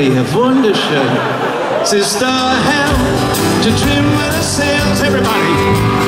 Maria, wunderschön. Sister Help to trim with the sails, everybody.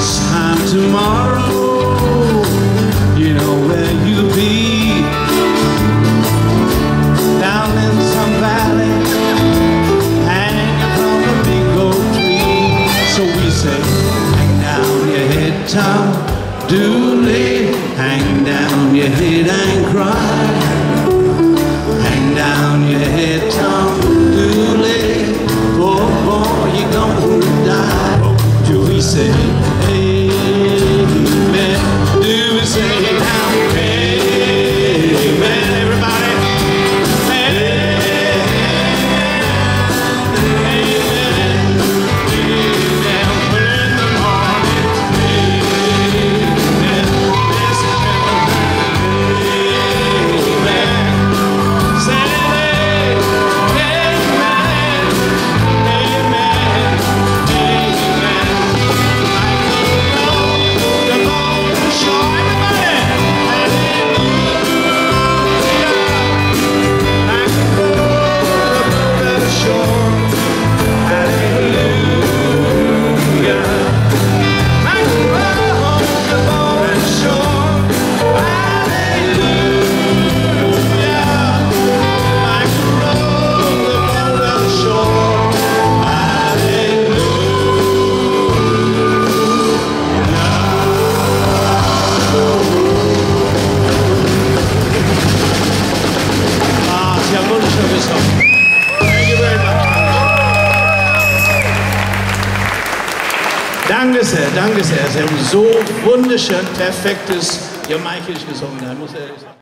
this time tomorrow, you know where you'll be. Down in some valley, hanging from a big old tree. So we say, hang down your head, Tom Dooley. Hang down your head and cry. sei. Danke sehr, danke sehr. Sie haben so wunderschön, perfektes Jamaikisch gesungen. Da muss er